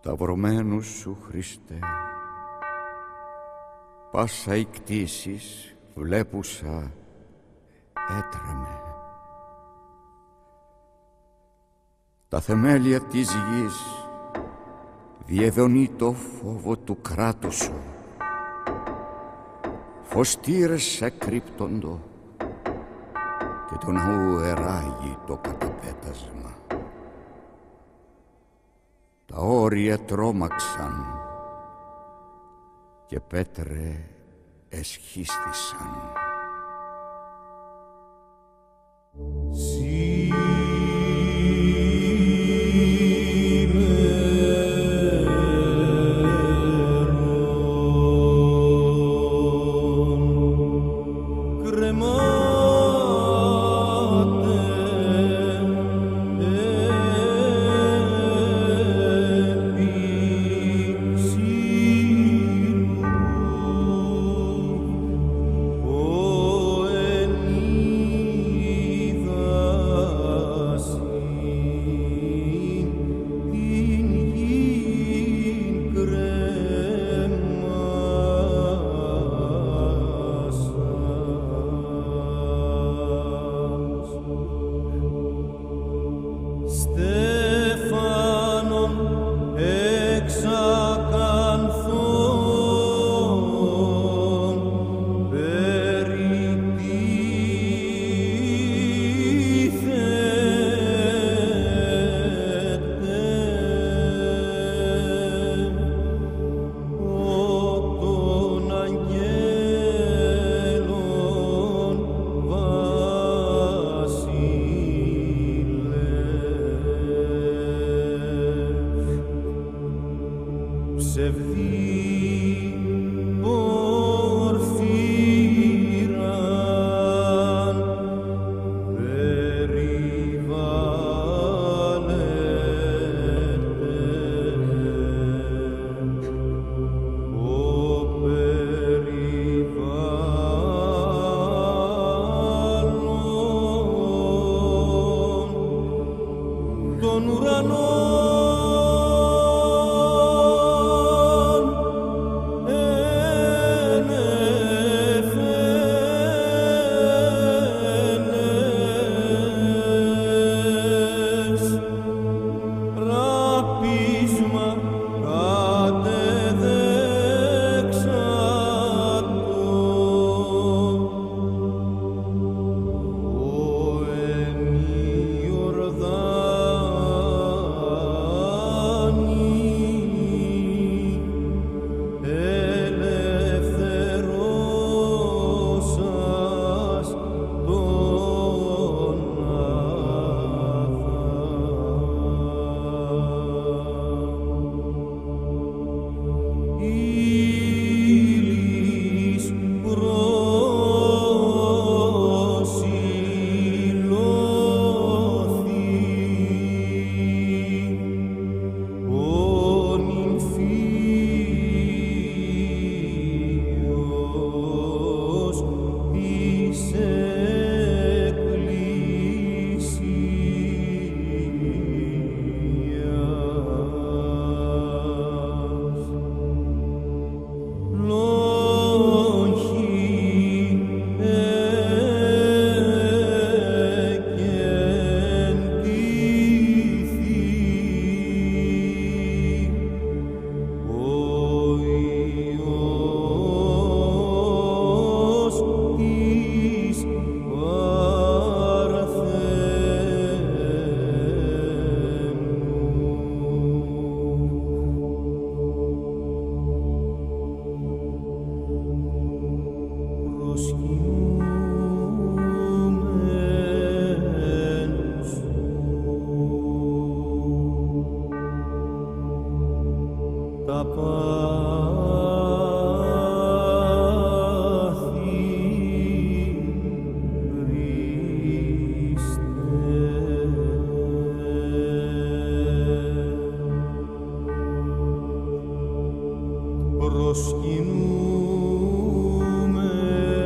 Σταυρωμένου σου Χριστέ. Πάσα οι κτήσεις βλέπουσα έτρεμε. Τα θεμέλια της γης διεδονεί το φόβο του κράτους σου. Φωστήρες σε κρύπτοντο και τον ναού εράγει το καταπέτασμα Τα όρια τρόμαξαν και πέτρε εσχίστησαν Still urano Υπόσχηνο, Μέσο.